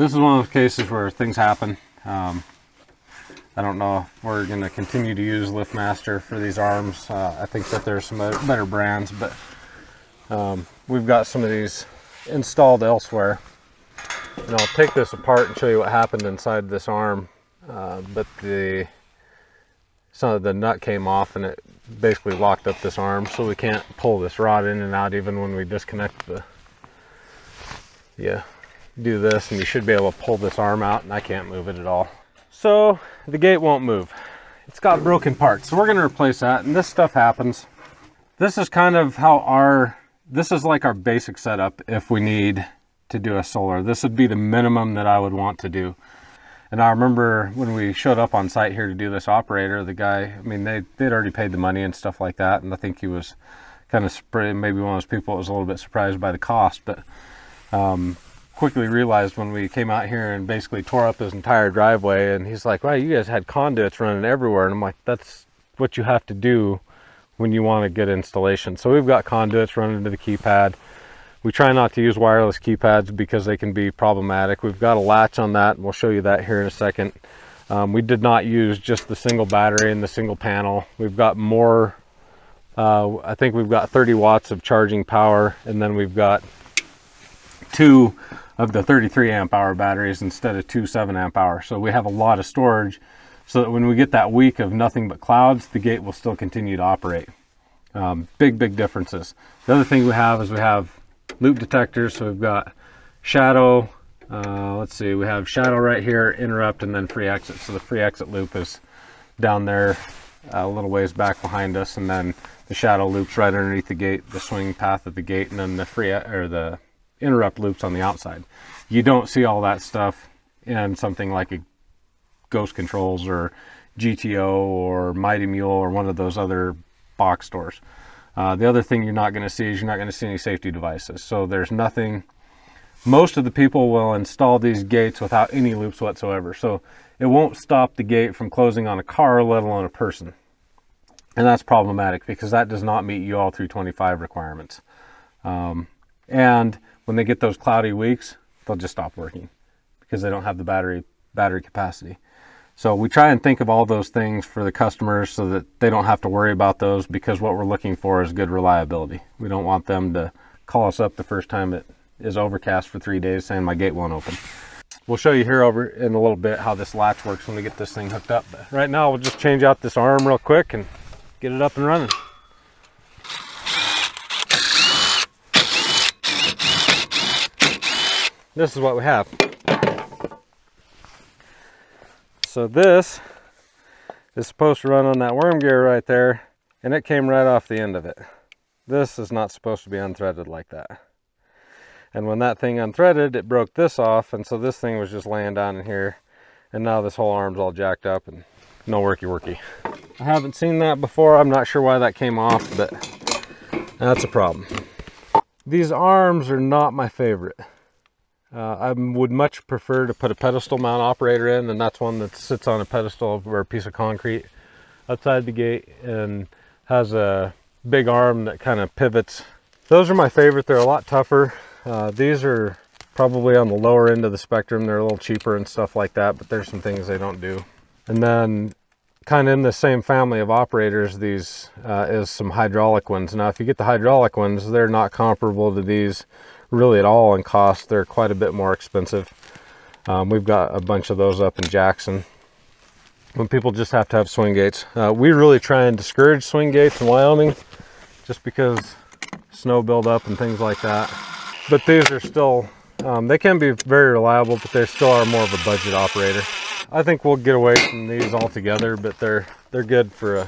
this is one of those cases where things happen. Um, I don't know if we're going to continue to use LiftMaster for these arms. Uh, I think that there's some better brands, but um, we've got some of these installed elsewhere. And I'll take this apart and show you what happened inside this arm. Uh, but the some of the nut came off and it basically locked up this arm so we can't pull this rod in and out even when we disconnect the yeah do this and you should be able to pull this arm out and I can't move it at all. So the gate won't move. It's got broken parts so we're going to replace that. And this stuff happens. This is kind of how our this is like our basic setup if we need to do a solar. This would be the minimum that I would want to do. And I remember when we showed up on site here to do this operator, the guy, I mean, they, they'd already paid the money and stuff like that. And I think he was kind of maybe one of those people that was a little bit surprised by the cost, but um, quickly realized when we came out here and basically tore up his entire driveway. And he's like, wow, you guys had conduits running everywhere. And I'm like, that's what you have to do when you want a good installation. So we've got conduits running to the keypad. We try not to use wireless keypads because they can be problematic. We've got a latch on that and we'll show you that here in a second. Um, we did not use just the single battery and the single panel. We've got more, uh, I think we've got 30 watts of charging power and then we've got two of the 33 amp hour batteries instead of two 7 amp hour. So we have a lot of storage so that when we get that week of nothing but clouds, the gate will still continue to operate. Um, big, big differences. The other thing we have is we have loop detectors. So we've got shadow, uh, let's see, we have shadow right here, interrupt, and then free exit. So the free exit loop is down there a little ways back behind us, and then the shadow loops right underneath the gate, the swing path of the gate, and then the free or the interrupt loops on the outside. You don't see all that stuff in something like a Ghost Controls or GTO or Mighty Mule or one of those other box stores. Uh, the other thing you're not going to see is you're not going to see any safety devices. So there's nothing, most of the people will install these gates without any loops whatsoever. So it won't stop the gate from closing on a car, let alone a person. And that's problematic because that does not meet UL 325 requirements. Um, and when they get those cloudy weeks, they'll just stop working because they don't have the battery battery capacity. So we try and think of all those things for the customers so that they don't have to worry about those because what we're looking for is good reliability. We don't want them to call us up the first time it is overcast for three days saying my gate won't open. We'll show you here over in a little bit how this latch works when we get this thing hooked up. But right now we'll just change out this arm real quick and get it up and running. This is what we have. So this is supposed to run on that worm gear right there and it came right off the end of it. This is not supposed to be unthreaded like that. And when that thing unthreaded, it broke this off and so this thing was just laying down in here and now this whole arm's all jacked up and no worky worky. I haven't seen that before. I'm not sure why that came off, but that's a problem. These arms are not my favorite. Uh, I would much prefer to put a pedestal mount operator in, and that's one that sits on a pedestal or a piece of concrete outside the gate and has a big arm that kind of pivots. Those are my favorite. They're a lot tougher. Uh, these are probably on the lower end of the spectrum. They're a little cheaper and stuff like that, but there's some things they don't do. And then kind of in the same family of operators, these uh, is some hydraulic ones. Now, if you get the hydraulic ones, they're not comparable to these really at all in cost. They're quite a bit more expensive. Um, we've got a bunch of those up in Jackson. When people just have to have swing gates. Uh, we really try and discourage swing gates in Wyoming just because snow buildup and things like that. But these are still, um, they can be very reliable, but they still are more of a budget operator. I think we'll get away from these altogether, but they're they're good for uh,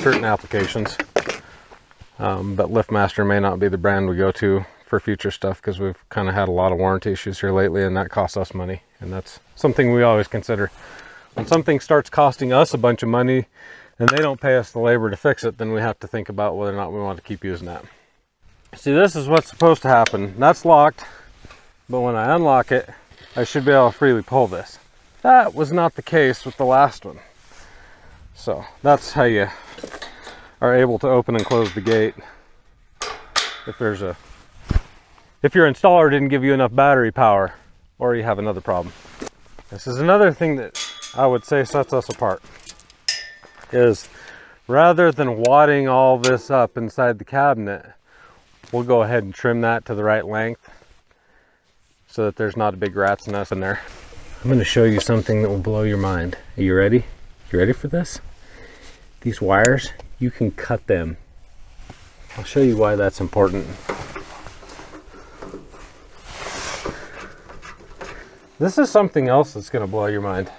certain applications. Um, but LiftMaster may not be the brand we go to for future stuff because we've kind of had a lot of warranty issues here lately and that costs us money. And that's something we always consider. When something starts costing us a bunch of money and they don't pay us the labor to fix it, then we have to think about whether or not we want to keep using that. See, this is what's supposed to happen. That's locked, but when I unlock it, I should be able to freely pull this. That was not the case with the last one. So that's how you are able to open and close the gate if there's a if your installer didn't give you enough battery power or you have another problem. This is another thing that I would say sets us apart is rather than wadding all this up inside the cabinet, we'll go ahead and trim that to the right length so that there's not a big rat's nest in there. I'm going to show you something that will blow your mind. Are you ready? You ready for this? These wires, you can cut them. I'll show you why that's important. This is something else that's going to blow your mind.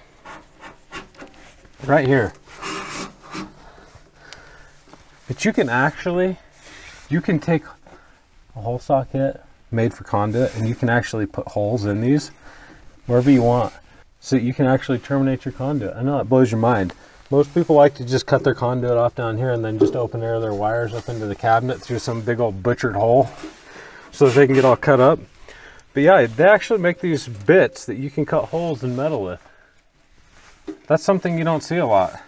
Right here. But you can actually, you can take a hole socket made for conduit and you can actually put holes in these wherever you want. So you can actually terminate your conduit. I know that blows your mind. Most people like to just cut their conduit off down here and then just open air their wires up into the cabinet through some big old butchered hole so that they can get all cut up. But yeah, they actually make these bits that you can cut holes in metal with. That's something you don't see a lot.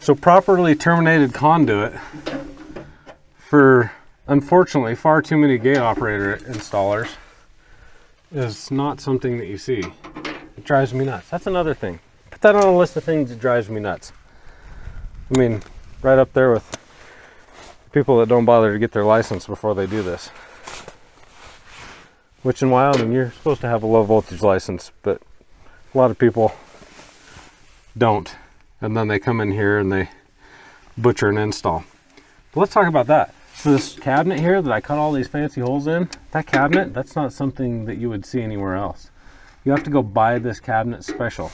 So properly terminated conduit for unfortunately far too many gate operator installers is not something that you see. Drives me nuts. That's another thing. Put that on a list of things that drives me nuts. I mean, right up there with people that don't bother to get their license before they do this. Which in Wyoming, you're supposed to have a low voltage license, but a lot of people don't. And then they come in here and they butcher an install. But let's talk about that. So this cabinet here that I cut all these fancy holes in, that cabinet, that's not something that you would see anywhere else. You have to go buy this cabinet special.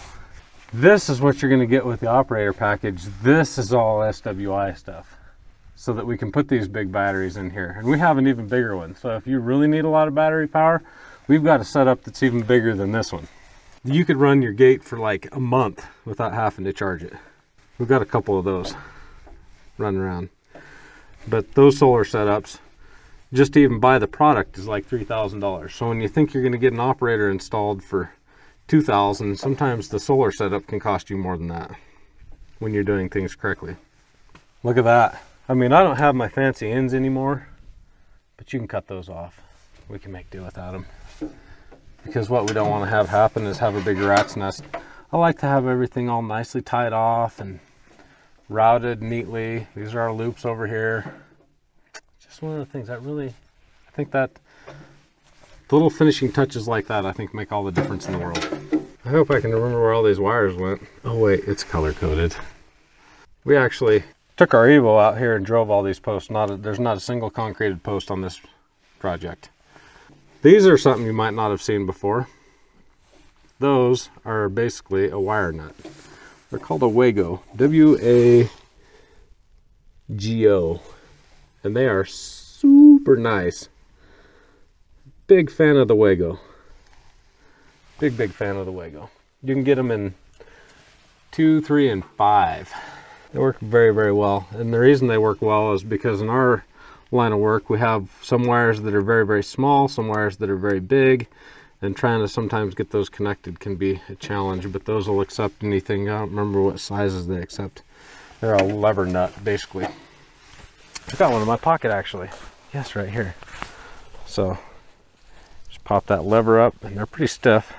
This is what you're gonna get with the operator package. This is all SWI stuff so that we can put these big batteries in here. And we have an even bigger one. So if you really need a lot of battery power, we've got a setup that's even bigger than this one. You could run your gate for like a month without having to charge it. We've got a couple of those running around. But those solar setups, just to even buy the product is like $3,000. So when you think you're gonna get an operator installed for 2000 sometimes the solar setup can cost you more than that when you're doing things correctly. Look at that. I mean, I don't have my fancy ends anymore, but you can cut those off. We can make do without them. Because what we don't want to have happen is have a big rat's nest. I like to have everything all nicely tied off and routed neatly. These are our loops over here. One of the things that really, I think that the little finishing touches like that, I think make all the difference in the world. I hope I can remember where all these wires went. Oh wait, it's color coded. We actually took our Evo out here and drove all these posts. Not a, there's not a single concreted post on this project. These are something you might not have seen before. Those are basically a wire nut. They're called a Wago, W-A-G-O. And they are super nice. Big fan of the Wago. Big, big fan of the Wago. You can get them in two, three, and five. They work very, very well. And the reason they work well is because in our line of work, we have some wires that are very, very small, some wires that are very big, and trying to sometimes get those connected can be a challenge, but those will accept anything. I don't remember what sizes they accept. They're a lever nut, basically. I got one in my pocket, actually. Yes, right here. So, just pop that lever up, and they're pretty stiff.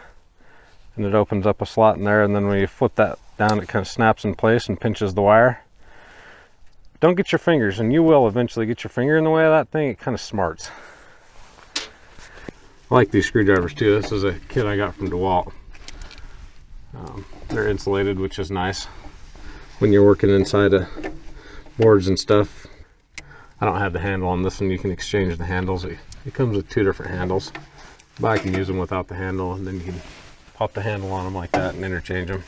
And it opens up a slot in there, and then when you flip that down, it kind of snaps in place and pinches the wire. Don't get your fingers, and you will eventually get your finger in the way of that thing. It kind of smarts. I like these screwdrivers too. This is a kit I got from DeWalt. Um, they're insulated, which is nice when you're working inside of boards and stuff. I don't have the handle on this one. You can exchange the handles. It, comes with two different handles, but I can use them without the handle, and then you can pop the handle on them like that and interchange them.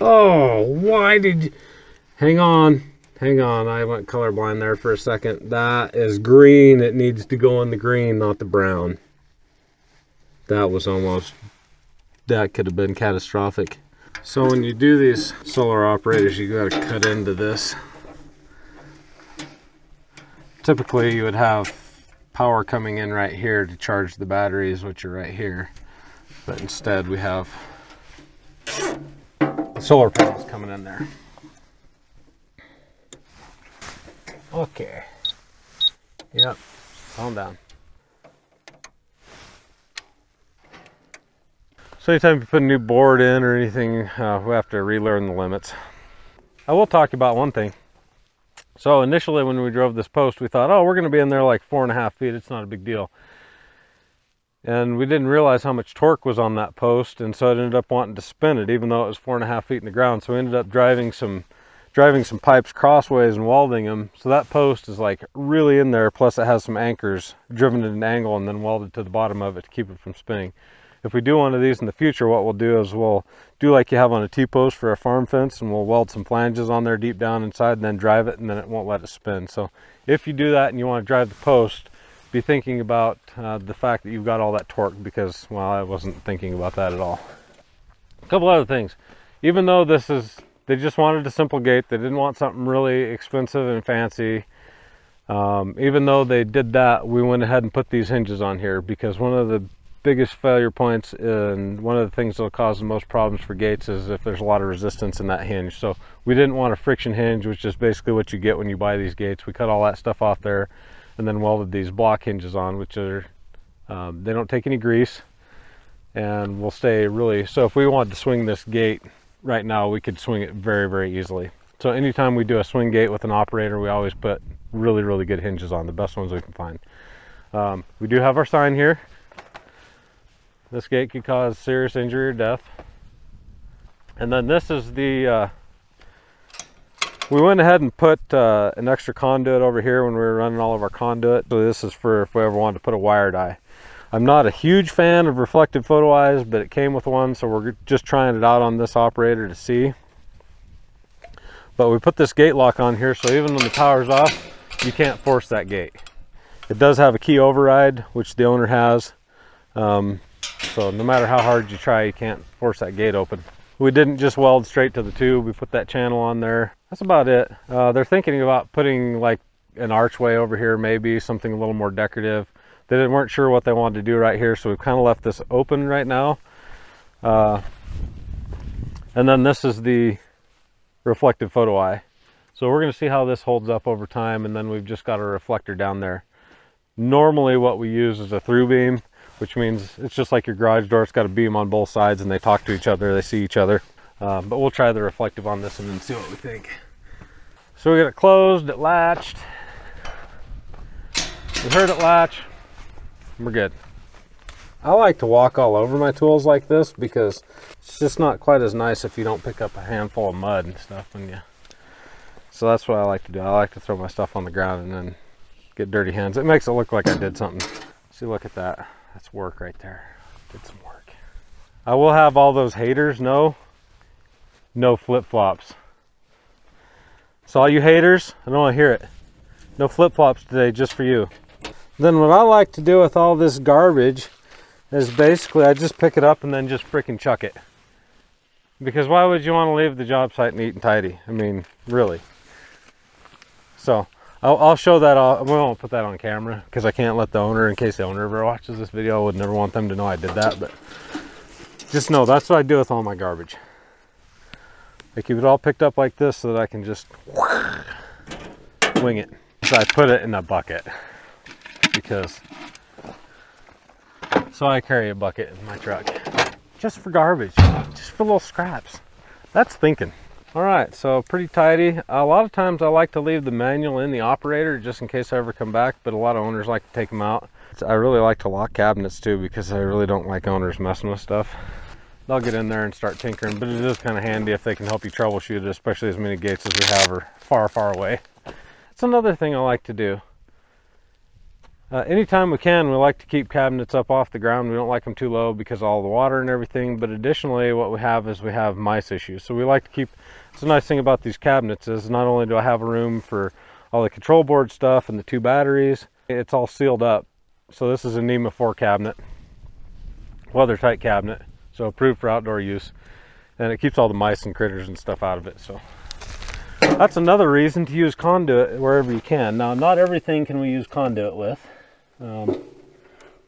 Oh, why did you... Hang on. Hang on. I went colorblind there for a second. That is green. It needs to go in the green, not the brown. That was almost... That could have been catastrophic. So when you do these solar operators, you got to cut into this. Typically, you would have power coming in right here to charge the batteries, which are right here. But instead, we have solar panels coming in there. Okay. Yep. Calm down. So anytime you put a new board in or anything, uh, we have to relearn the limits. I will talk about one thing. So initially when we drove this post, we thought, oh, we're going to be in there like four and a half feet. It's not a big deal. And we didn't realize how much torque was on that post. And so it ended up wanting to spin it, even though it was four and a half feet in the ground. So we ended up driving some driving some pipes crossways and welding them. So that post is like really in there. Plus it has some anchors driven at an angle and then welded to the bottom of it to keep it from spinning if we do one of these in the future, what we'll do is we'll do like you have on a T-post for a farm fence and we'll weld some flanges on there deep down inside and then drive it and then it won't let it spin. So if you do that and you want to drive the post, be thinking about uh, the fact that you've got all that torque because, well, I wasn't thinking about that at all. A couple other things. Even though this is, they just wanted a simple gate, they didn't want something really expensive and fancy. Um, even though they did that, we went ahead and put these hinges on here because one of the biggest failure points and one of the things that'll cause the most problems for gates is if there's a lot of resistance in that hinge. So we didn't want a friction hinge, which is basically what you get when you buy these gates. We cut all that stuff off there and then welded these block hinges on, which are, um, they don't take any grease and will stay really, so if we wanted to swing this gate right now, we could swing it very, very easily. So anytime we do a swing gate with an operator, we always put really, really good hinges on, the best ones we can find. Um, we do have our sign here. This gate could cause serious injury or death. And then this is the, uh, we went ahead and put uh, an extra conduit over here when we were running all of our conduit. So this is for if we ever wanted to put a wire eye. I'm not a huge fan of reflective photo eyes, but it came with one, so we're just trying it out on this operator to see. But we put this gate lock on here, so even when the power's off, you can't force that gate. It does have a key override, which the owner has. Um, so no matter how hard you try, you can't force that gate open. We didn't just weld straight to the tube. We put that channel on there. That's about it. Uh, they're thinking about putting like an archway over here, maybe something a little more decorative. They weren't sure what they wanted to do right here, so we've kind of left this open right now. Uh, and then this is the reflective photo eye. So we're going to see how this holds up over time, and then we've just got a reflector down there. Normally what we use is a through beam which means it's just like your garage door. It's got a beam on both sides and they talk to each other, they see each other. Um, but we'll try the reflective on this and then see what we think. So we got it closed, it latched. We heard it latch, we're good. I like to walk all over my tools like this because it's just not quite as nice if you don't pick up a handful of mud and stuff when you so that's what I like to do. I like to throw my stuff on the ground and then get dirty hands. It makes it look like I did something. See, look at that. That's work right there. Did some work. I will have all those haters know no flip-flops. So all you haters, I don't want to hear it. No flip-flops today just for you. Then what I like to do with all this garbage is basically I just pick it up and then just freaking chuck it. Because why would you want to leave the job site neat and tidy? I mean, really. So I'll, I'll show that. I'll, we won't put that on camera because I can't let the owner, in case the owner ever watches this video, I would never want them to know I did that. But just know that's what I do with all my garbage. I keep it all picked up like this so that I can just wing it. So I put it in a bucket because so I carry a bucket in my truck just for garbage, just for little scraps. That's thinking. All right, so pretty tidy. A lot of times I like to leave the manual in the operator just in case I ever come back, but a lot of owners like to take them out. I really like to lock cabinets too because I really don't like owners messing with stuff. They'll get in there and start tinkering, but it is kind of handy if they can help you troubleshoot it, especially as many gates as we have are far, far away. It's another thing I like to do. Uh, anytime we can, we like to keep cabinets up off the ground. We don't like them too low because all the water and everything. But additionally, what we have is we have mice issues. So we like to keep, it's a nice thing about these cabinets is not only do I have a room for all the control board stuff and the two batteries, it's all sealed up. So this is a NEMA 4 cabinet, weather tight cabinet. So approved for outdoor use. And it keeps all the mice and critters and stuff out of it. So that's another reason to use conduit wherever you can. Now, not everything can we use conduit with. Um,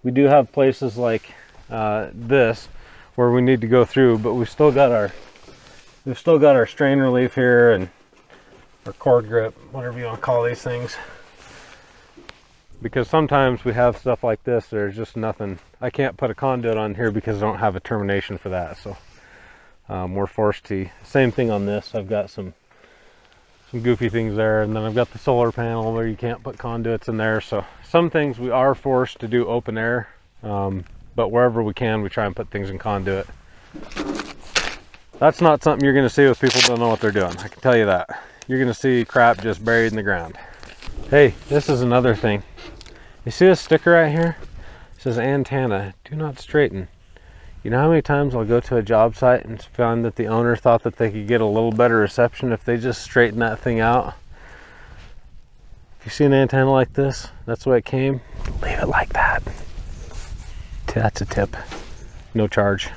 we do have places like uh, this where we need to go through, but we've still got our we've still got our strain relief here and or cord grip, whatever you want to call these things. Because sometimes we have stuff like this, there's just nothing. I can't put a conduit on here because I don't have a termination for that. So um, we're forced to, same thing on this. I've got some some goofy things there and then I've got the solar panel where you can't put conduits in there so some things we are forced to do open air um, but wherever we can we try and put things in conduit that's not something you're going to see with people don't know what they're doing I can tell you that you're going to see crap just buried in the ground hey this is another thing you see this sticker right here it says antenna do not straighten you know how many times I'll go to a job site and find that the owner thought that they could get a little better reception if they just straighten that thing out? If you see an antenna like this, that's the way it came, leave it like that. That's a tip. No charge.